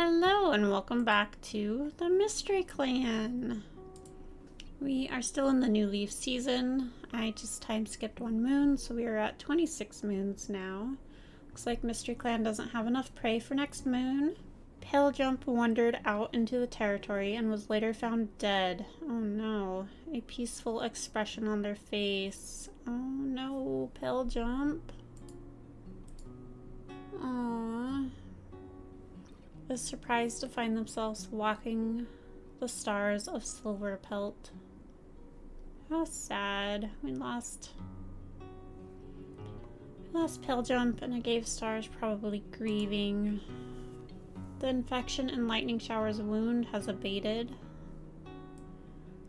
Hello and welcome back to the Mystery Clan. We are still in the new leaf season. I just time skipped one moon, so we are at 26 moons now. Looks like Mystery Clan doesn't have enough prey for next moon. Pale Jump wandered out into the territory and was later found dead. Oh no. A peaceful expression on their face. Oh no, Pale Jump. Aww is surprised to find themselves walking the stars of Silver Pelt. How sad. We lost. We lost Pale Jump and I gave Stars probably grieving. The infection in Lightning Shower's wound has abated.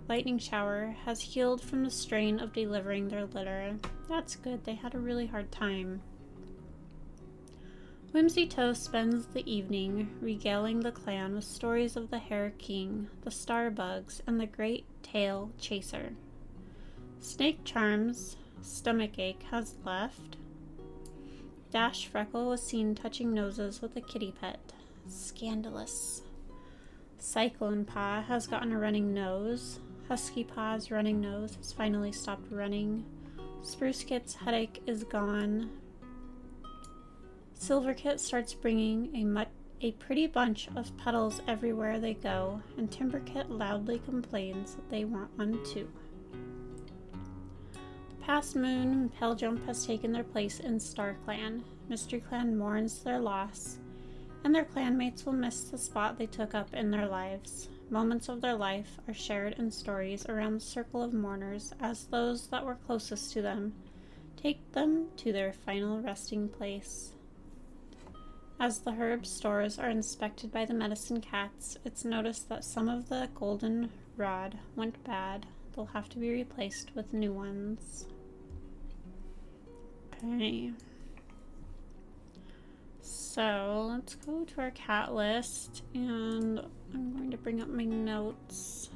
Lightning Shower has healed from the strain of delivering their litter. That's good. They had a really hard time. Whimsy Toe spends the evening regaling the clan with stories of the Hare King, the Starbugs, and the Great Tail Chaser. Snake Charm's stomachache has left. Dash Freckle was seen touching noses with a kitty pet. Scandalous. Cyclone Paw has gotten a running nose. Husky Paw's running nose has finally stopped running. Spruce Kit's headache is gone. Silverkit starts bringing a, a pretty bunch of petals everywhere they go, and Timberkit loudly complains that they want one too. Past Moon and Pale Jump has taken their place in Star Clan. Mystery Clan mourns their loss, and their clanmates will miss the spot they took up in their lives. Moments of their life are shared in stories around the circle of mourners as those that were closest to them take them to their final resting place. As the herb stores are inspected by the medicine cats, it's noticed that some of the golden rod went bad. They'll have to be replaced with new ones. Okay. So let's go to our cat list and I'm going to bring up my notes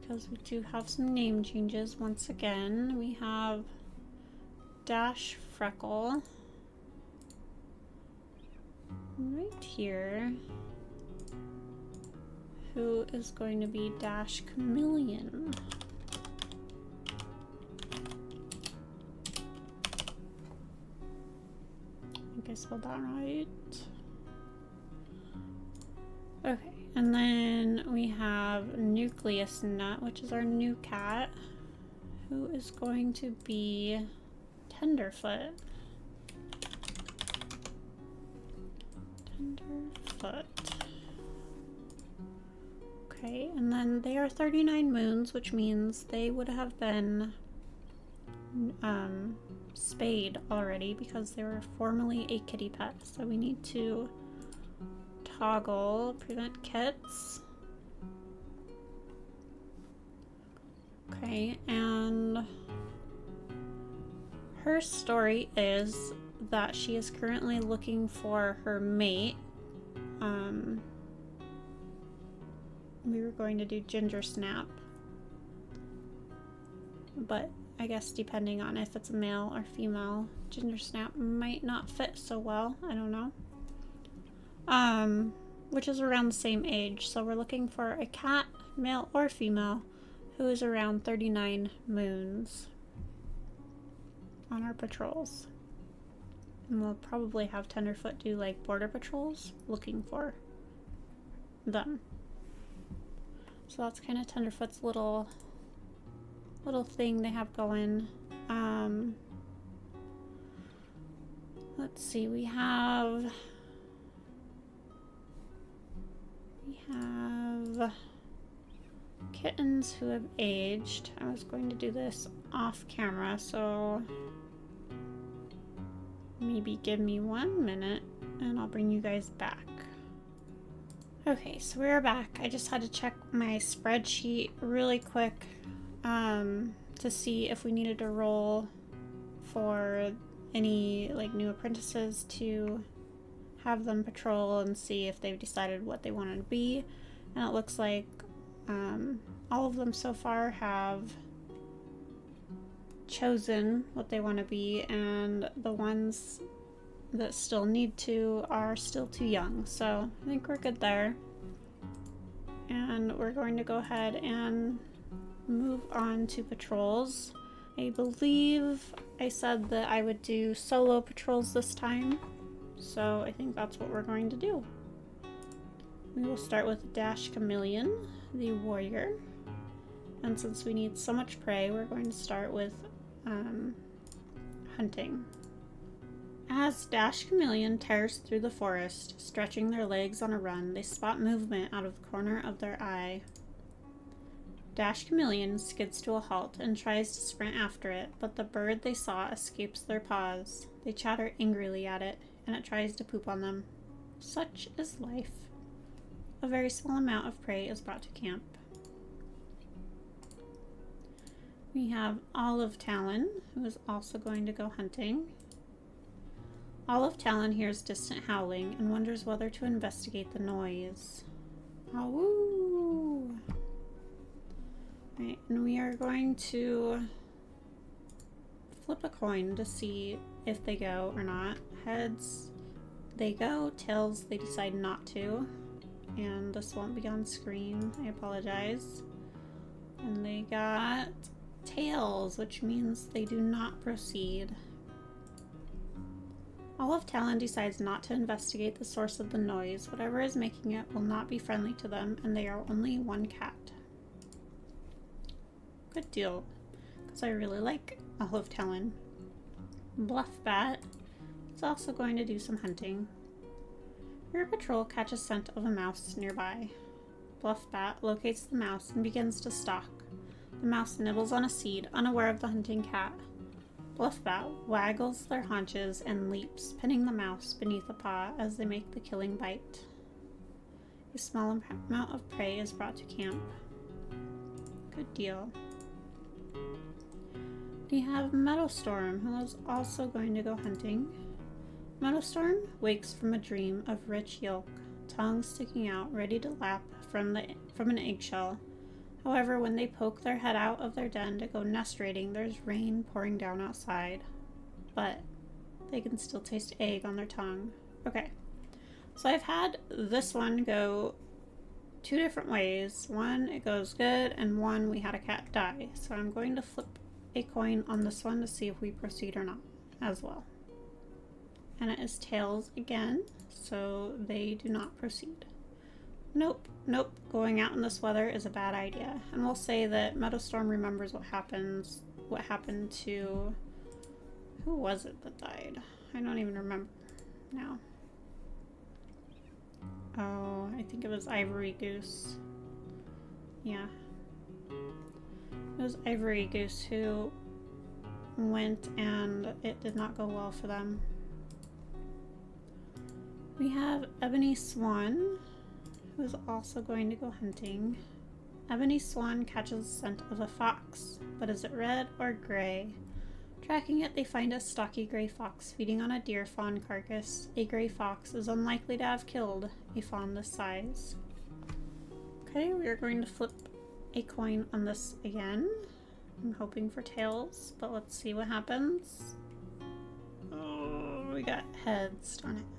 because we do have some name changes once again. We have Dash Freckle right here who is going to be Dash Chameleon. I think I spelled that right. Okay, and then we have Nucleus Nut, which is our new cat, who is going to be Tenderfoot. Foot. Okay, and then they are 39 moons, which means they would have been um, spayed already because they were formerly a kitty pet. So we need to toggle prevent kits. Okay, and her story is that she is currently looking for her mate um, we were going to do ginger snap. But I guess depending on if it's a male or female, ginger snap might not fit so well. I don't know. Um, which is around the same age. So we're looking for a cat, male or female, who is around 39 moons on our patrols. And we'll probably have Tenderfoot do like border patrols looking for them. So that's kind of Tenderfoot's little little thing they have going. Um, let's see, we have we have kittens who have aged. I was going to do this off camera, so maybe give me one minute and I'll bring you guys back. Okay, so we're back. I just had to check my spreadsheet really quick um, to see if we needed to roll for any like new apprentices to have them patrol and see if they've decided what they want to be. And it looks like um, all of them so far have chosen what they want to be, and the ones that still need to are still too young. So I think we're good there. And we're going to go ahead and move on to patrols. I believe I said that I would do solo patrols this time. So I think that's what we're going to do. We will start with Dash Chameleon, the warrior. And since we need so much prey, we're going to start with um, hunting. As Dash Chameleon tears through the forest, stretching their legs on a run, they spot movement out of the corner of their eye. Dash Chameleon skids to a halt and tries to sprint after it, but the bird they saw escapes their paws. They chatter angrily at it, and it tries to poop on them. Such is life. A very small amount of prey is brought to camp. We have Olive Talon, who is also going to go hunting. Olive Talon hears distant howling and wonders whether to investigate the noise. Right, and we are going to flip a coin to see if they go or not. Heads, they go. Tails, they decide not to. And this won't be on screen. I apologize. And they got tails, which means they do not proceed. Olive Talon decides not to investigate the source of the noise. Whatever is making it will not be friendly to them, and they are only one cat. Good deal, because I really like Olive Talon. Bluff Bat is also going to do some hunting. Your patrol catches scent of a mouse nearby. Bluff Bat locates the mouse and begins to stalk. The mouse nibbles on a seed, unaware of the hunting cat. Bluffbat waggles their haunches and leaps, pinning the mouse beneath a paw as they make the killing bite. A small amount of prey is brought to camp. Good deal. We have Meadowstorm, who is also going to go hunting. Meadowstorm wakes from a dream of rich yolk, tongue sticking out, ready to lap from the from an eggshell. However, when they poke their head out of their den to go nest raiding, there's rain pouring down outside. But they can still taste egg on their tongue. Okay. So I've had this one go two different ways. One, it goes good, and one, we had a cat die. So I'm going to flip a coin on this one to see if we proceed or not as well. And it is tails again, so they do not proceed. Nope, nope, going out in this weather is a bad idea. And we'll say that Meadowstorm remembers what happens, what happened to, who was it that died? I don't even remember now. Oh, I think it was Ivory Goose. Yeah. It was Ivory Goose who went and it did not go well for them. We have Ebony Swan, is also going to go hunting. Ebony Swan catches the scent of a fox, but is it red or gray? Tracking it, they find a stocky gray fox feeding on a deer fawn carcass. A gray fox is unlikely to have killed a fawn this size. Okay, we are going to flip a coin on this again. I'm hoping for tails, but let's see what happens. Oh, we got heads, darn it.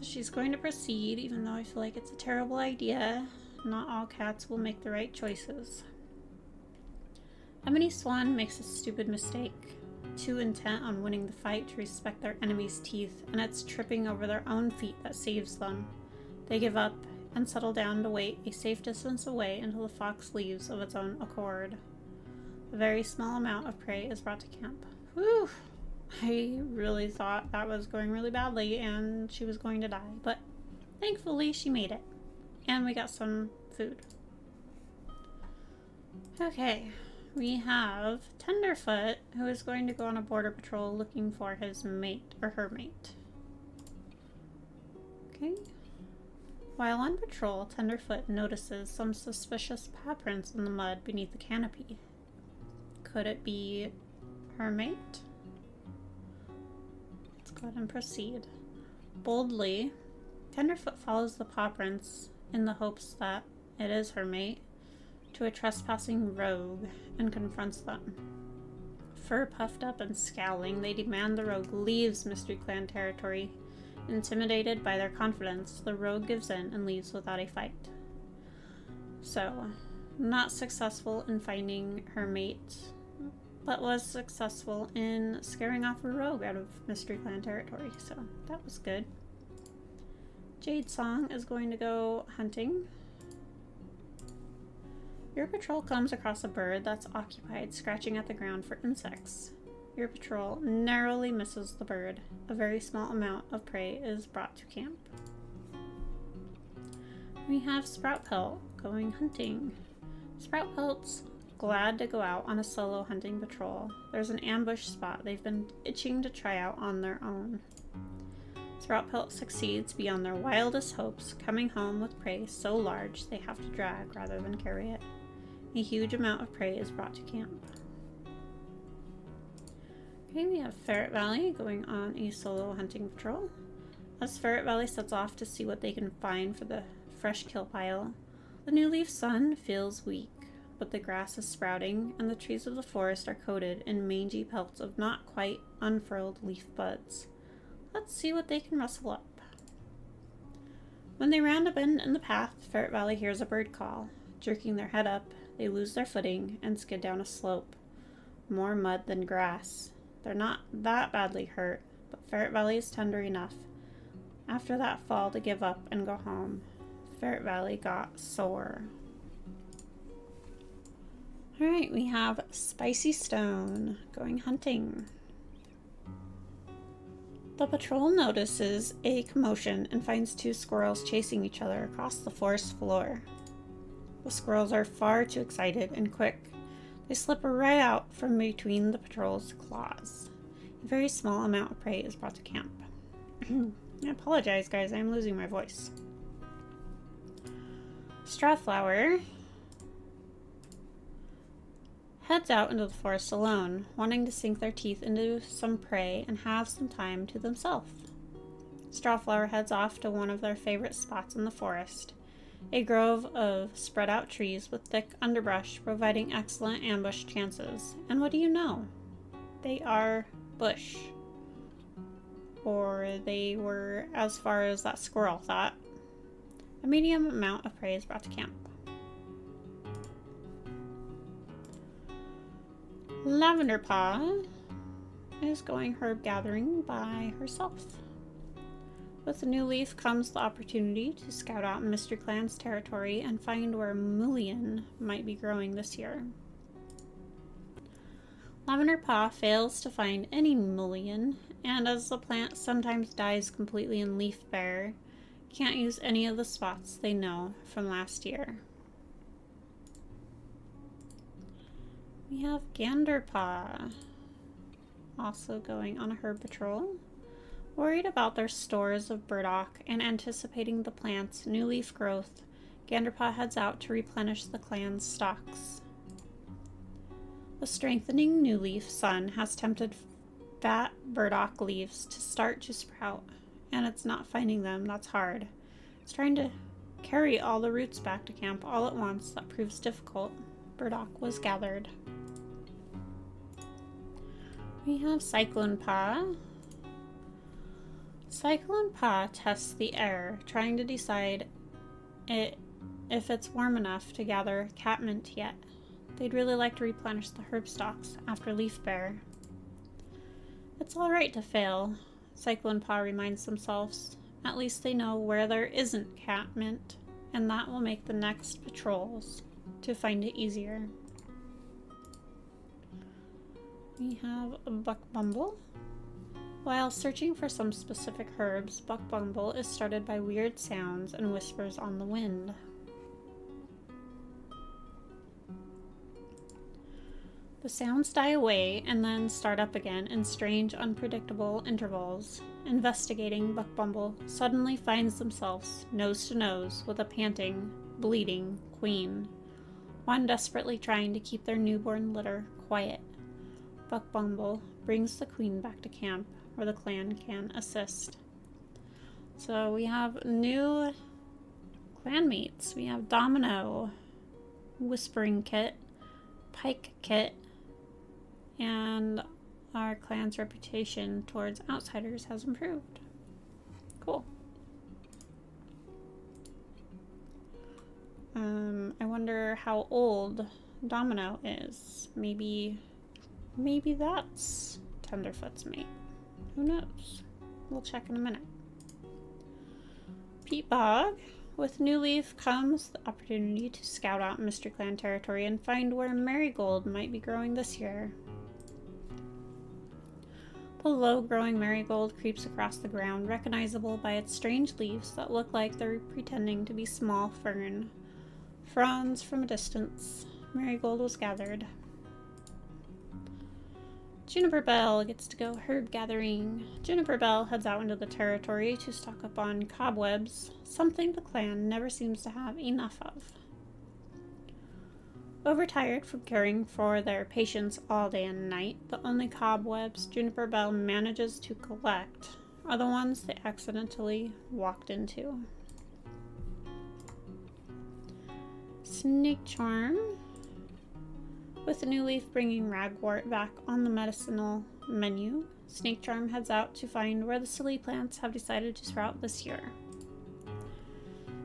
So she's going to proceed, even though I feel like it's a terrible idea. Not all cats will make the right choices. Ebony Swan makes a stupid mistake. Too intent on winning the fight to respect their enemy's teeth, and it's tripping over their own feet that saves them. They give up and settle down to wait a safe distance away until the fox leaves of its own accord. A very small amount of prey is brought to camp. Whew! I really thought that was going really badly and she was going to die, but thankfully she made it. And we got some food. Okay, we have Tenderfoot, who is going to go on a border patrol looking for his mate, or her mate. Okay. While on patrol, Tenderfoot notices some suspicious paw prints in the mud beneath the canopy. Could it be her mate? Go ahead and proceed. Boldly, Tenderfoot follows the paw prints in the hopes that it is her mate to a trespassing rogue and confronts them. fur puffed up and scowling, they demand the rogue leaves Mystery Clan territory. Intimidated by their confidence, the rogue gives in and leaves without a fight. So, not successful in finding her mate, but was successful in scaring off a rogue out of Mystery Clan territory, so that was good. Jade Song is going to go hunting. Your patrol comes across a bird that's occupied scratching at the ground for insects. Your patrol narrowly misses the bird. A very small amount of prey is brought to camp. We have Sprout Pelt going hunting. Sprout Pelt's glad to go out on a solo hunting patrol. There's an ambush spot they've been itching to try out on their own. Sprout Pelt succeeds beyond their wildest hopes, coming home with prey so large they have to drag rather than carry it. A huge amount of prey is brought to camp. Okay, we have Ferret Valley going on a solo hunting patrol. As Ferret Valley sets off to see what they can find for the fresh kill pile, the new leaf sun feels weak but the grass is sprouting, and the trees of the forest are coated in mangy pelts of not quite unfurled leaf buds. Let's see what they can rustle up. When they round a bend in the path, Ferret Valley hears a bird call. Jerking their head up, they lose their footing and skid down a slope. More mud than grass. They're not that badly hurt, but Ferret Valley is tender enough after that fall to give up and go home. Ferret Valley got sore. Alright, we have Spicy Stone going hunting. The patrol notices a commotion and finds two squirrels chasing each other across the forest floor. The squirrels are far too excited and quick. They slip right out from between the patrol's claws. A very small amount of prey is brought to camp. I apologize, guys, I'm losing my voice. Strawflower heads out into the forest alone, wanting to sink their teeth into some prey and have some time to themselves. Strawflower heads off to one of their favorite spots in the forest, a grove of spread out trees with thick underbrush providing excellent ambush chances. And what do you know? They are bush. Or they were as far as that squirrel thought. A medium amount of prey is brought to camp. Lavender Paw is going herb gathering by herself. With the new leaf comes the opportunity to scout out Mystery Clan's territory and find where mullein might be growing this year. Lavender Paw fails to find any mullein, and as the plant sometimes dies completely in leaf bare, can't use any of the spots they know from last year. We have Ganderpaw also going on a herb patrol. Worried about their stores of burdock and anticipating the plant's new leaf growth, Ganderpaw heads out to replenish the clan's stocks. The strengthening new leaf sun has tempted fat burdock leaves to start to sprout, and it's not finding them, that's hard. It's trying to carry all the roots back to camp all at once, that proves difficult. Burdock was gathered. We have Cyclone Paw. Cyclone Paw tests the air, trying to decide it, if it's warm enough to gather catmint yet. They'd really like to replenish the herb stocks after leaf bare. It's alright to fail, Cyclone Paw reminds themselves. At least they know where there isn't catmint, and that will make the next patrols to find it easier. We have Buck Bumble. While searching for some specific herbs, Buck Bumble is started by weird sounds and whispers on the wind. The sounds die away and then start up again in strange, unpredictable intervals. Investigating, Buck Bumble suddenly finds themselves nose to nose with a panting, bleeding queen, one desperately trying to keep their newborn litter quiet. Buck Bumble brings the queen back to camp where the clan can assist. So we have new clanmates. We have Domino, Whispering Kit, Pike Kit, and our clan's reputation towards outsiders has improved. Cool. Um, I wonder how old Domino is. Maybe, maybe that's Tenderfoot's mate. Who knows? We'll check in a minute. Peat Bog. With New Leaf comes the opportunity to scout out Mystery Clan territory and find where marigold might be growing this year. The low-growing marigold creeps across the ground, recognizable by its strange leaves that look like they're pretending to be small fern. Fronds from a distance. Marigold was gathered. Juniper Bell gets to go herb gathering. Juniper Bell heads out into the territory to stock up on cobwebs, something the clan never seems to have enough of. Overtired from caring for their patients all day and night, the only cobwebs Juniper Bell manages to collect are the ones they accidentally walked into. Snake Charm with new leaf bringing ragwort back on the medicinal menu, Snake Charm heads out to find where the silly plants have decided to sprout this year.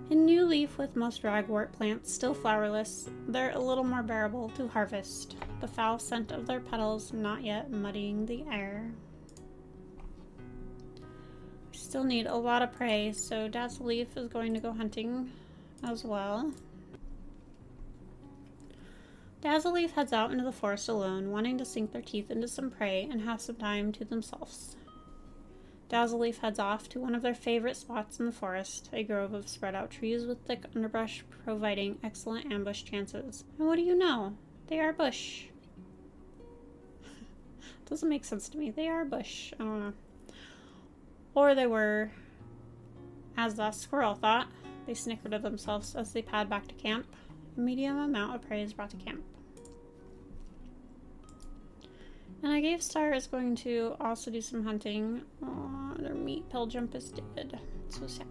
In New Leaf, with most ragwort plants still flowerless, they're a little more bearable to harvest, the foul scent of their petals not yet muddying the air. Still need a lot of prey, so Dazzle Leaf is going to go hunting as well. Dazzleaf heads out into the forest alone, wanting to sink their teeth into some prey and have some time to themselves. Dazzleaf heads off to one of their favorite spots in the forest, a grove of spread out trees with thick underbrush providing excellent ambush chances. And what do you know? They are bush. Doesn't make sense to me. They are bush. I don't know. Or they were, as the squirrel thought. They snickered to themselves as they pad back to camp. A medium amount of prey is brought to camp. I gave Star is going to also do some hunting. Aw, their meat pilgrim is dead. so sad.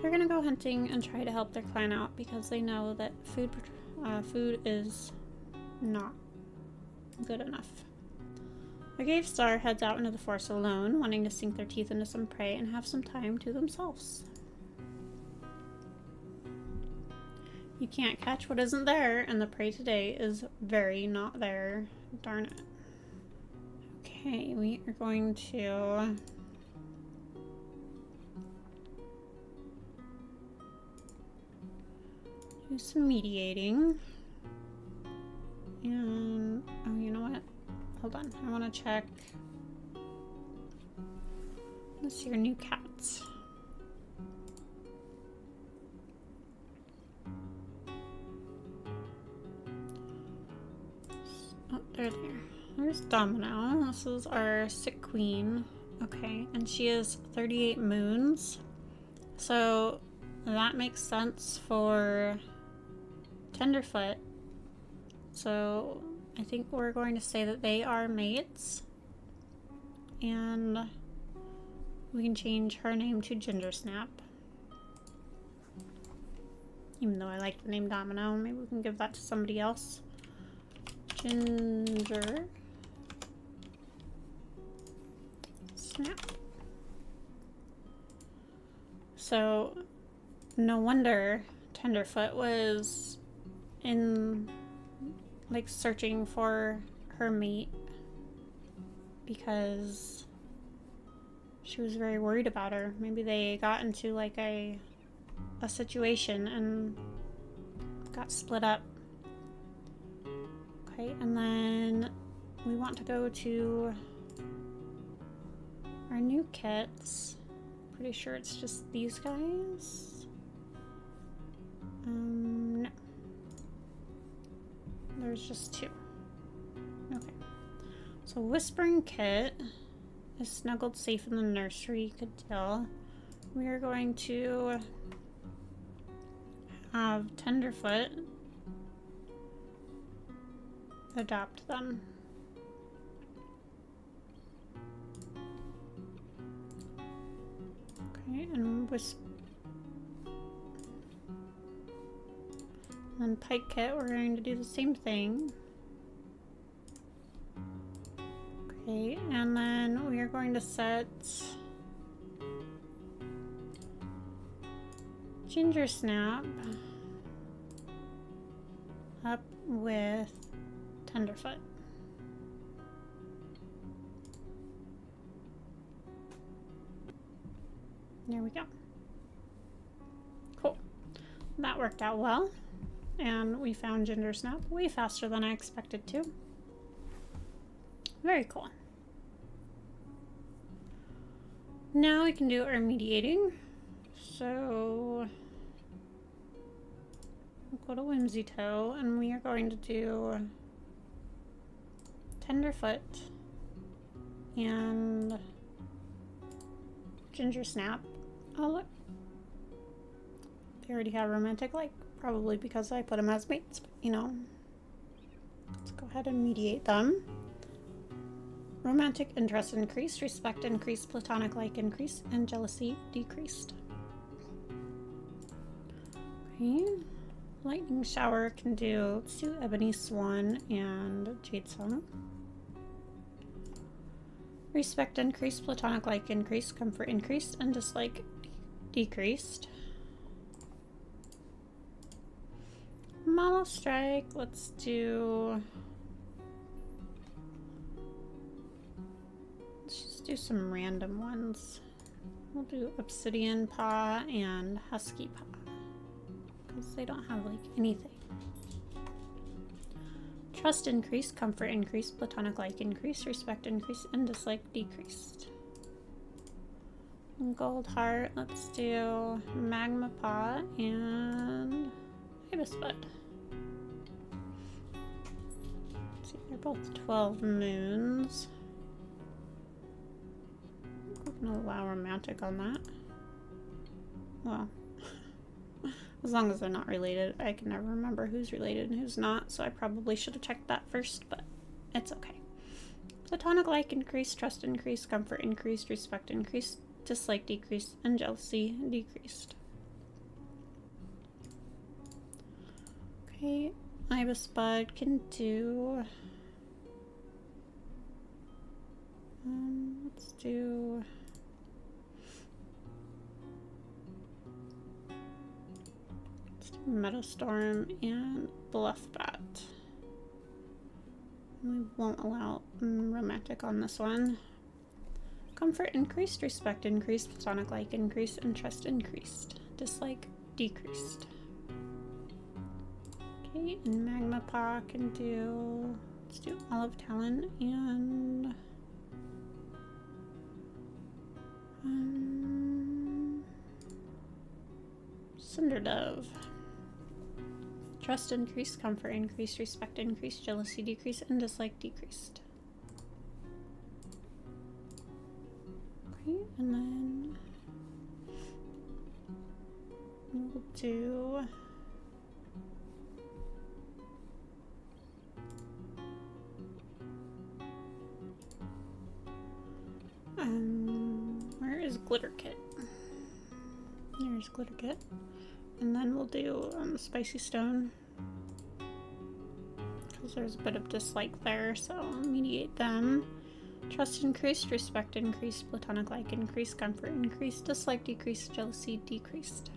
They're gonna go hunting and try to help their clan out because they know that food uh, food is not good enough. I gave Star heads out into the forest alone, wanting to sink their teeth into some prey and have some time to themselves. You can't catch what isn't there, and the prey today is very not there. Darn it. Okay, we are going to... do some mediating. And, oh, you know what? Hold on, I want to check. Let's see your new cats. They're there. There's Domino. This is our sick queen. Okay, and she is 38 moons. So that makes sense for Tenderfoot. So I think we're going to say that they are mates. And we can change her name to Ginger Snap. Even though I like the name Domino, maybe we can give that to somebody else. Ginger. Snap. So, no wonder Tenderfoot was in, like, searching for her mate because she was very worried about her. Maybe they got into, like, a, a situation and got split up. Okay, and then we want to go to our new kits. Pretty sure it's just these guys. Um, no. There's just two. Okay. So Whispering Kit is snuggled safe in the nursery, you could tell. We are going to have Tenderfoot adopt them. Okay, and with and Pike Kit, we're going to do the same thing. Okay, and then we are going to set Ginger Snap up with Tenderfoot. There we go. Cool. That worked out well. And we found Ginger Snap way faster than I expected to. Very cool. Now we can do our mediating. So we'll go to Whimsy Toe and we are going to do Tenderfoot and Ginger Snap. Oh look. They already have romantic like, probably because I put them as mates, but you know. Let's go ahead and mediate them. Romantic interest increased, respect increased, platonic like increased, and jealousy decreased. Okay. Lightning shower can do, let's do Ebony Swan and Jade Song. Respect increased, platonic like increased, comfort increased, and dislike decreased. Model strike, let's do Let's just do some random ones. We'll do Obsidian Paw and Husky Paw. Because they don't have like anything. Trust increased, comfort increased, platonic like increased, respect increased, and dislike decreased. Gold heart, let's do Magma Paw and ibis bud. See, they're both 12 moons I'm gonna allow romantic on that. Well, as long as they're not related. I can never remember who's related and who's not, so I probably should have checked that first, but it's okay. Platonic like increased, trust increased, comfort increased, respect increased, dislike decreased, and jealousy decreased. Okay, Ibis Bud can do... Um, let's do... Meadowstorm and Bluffbat. We won't allow romantic on this one. Comfort increased, respect increased, platonic like increased, and trust increased. Dislike decreased. Okay, and Magma Paw can do, let's do Olive Talon and um, Cinder Dove. Trust increased, comfort increased, respect increased, jealousy decreased, and dislike decreased. Okay, and then we'll do um where is glitter kit? There's glitter kit. And then we'll do um, Spicy Stone. Because there's a bit of dislike there, so I'll mediate them. Trust increased, respect increased, platonic like increased, comfort increased, dislike decreased, jealousy decreased.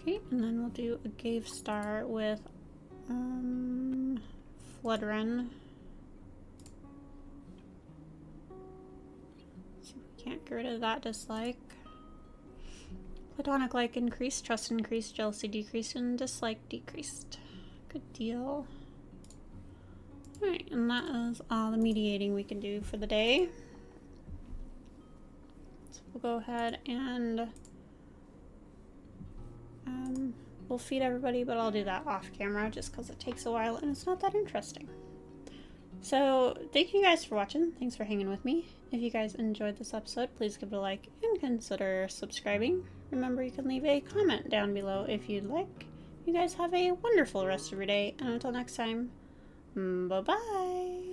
Okay, and then we'll do a Gave Star with um, Floodrun. See if we can't get rid of that dislike. Platonic like increased, trust increased, jealousy decreased, and dislike decreased. Good deal. Alright, and that is all the mediating we can do for the day. So we'll go ahead and um, we'll feed everybody, but I'll do that off camera just because it takes a while and it's not that interesting. So, thank you guys for watching. Thanks for hanging with me. If you guys enjoyed this episode, please give it a like and consider subscribing. Remember, you can leave a comment down below if you'd like. You guys have a wonderful rest of your day, and until next time, mm, bye bye.